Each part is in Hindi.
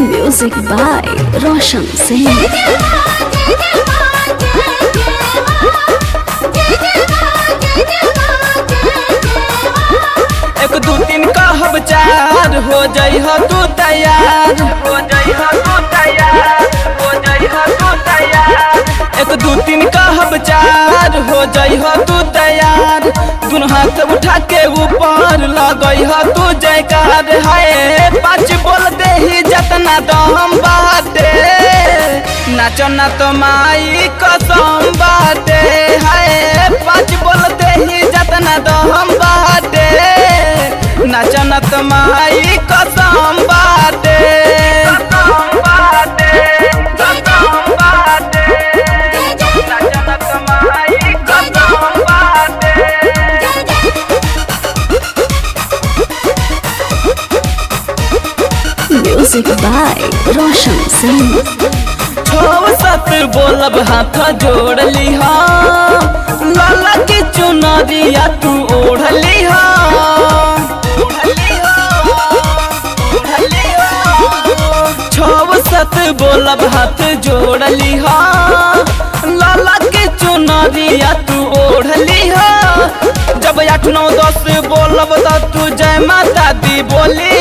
Music बाय रोशन सिंह एक दू तीन कहब चार हो जाइ तू तैयार हो एक दू तीन कहब चार, हो जाइ तू तैयार। दुनू हाथ उठा के ऊपर लगई हो तू जयकार। है पाँच बोल दे ही जतना दम बाटे। नाचो ना तो माई कसम बाटे है पाँच बोल दे ही जतना दम बाटे। नाचो ना तो माई कसम बाटे Music बाय रोशन सिंह। सत बोलब हाथ जोड़ ली लाला चुना चुनरिया तू ओढ़ ली छव सत बोलब हाथ जोड़ ली लाला आठ, नौ, दस, बोलब तो तू जय माता दी बोली।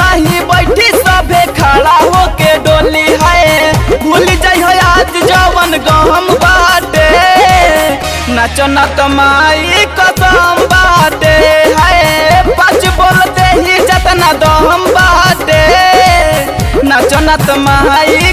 नहीं बैठी सभे खड़ा होके डोली है भूल जाइ हो आज जवन गहम बाटे। कमाई कसम बाटे है पाँच बोलते ही जतना दम बाटे। नाचो ना तुम्हारी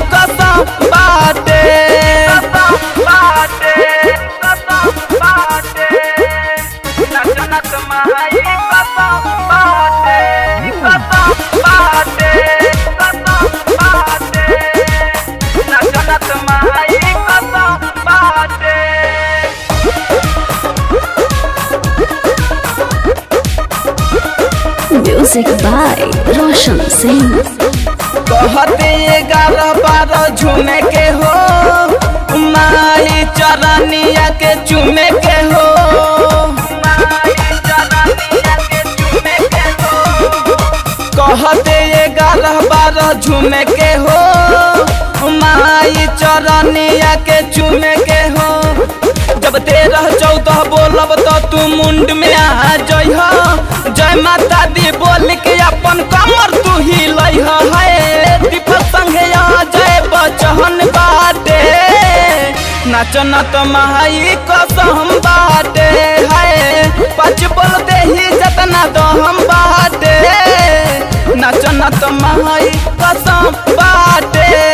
Music by Roshan Singh. कहते ग्यारह बारह झूमे के हो माई चरनिया के चूमे के झूमे के हो, माई चरनिया के चूमे के हो। जब तेरह चौदह बोलब तो तू मुंड में आ जइह जय माता दी बोल के अपन कमर तू ही लइह है। दीपक संगे आ जय बचहन बाटे। नाच न तो माई कसम बाटे। है पाँच बोल दे ही जतना दहम बाटे। नाच न तो माई कसम बाटे।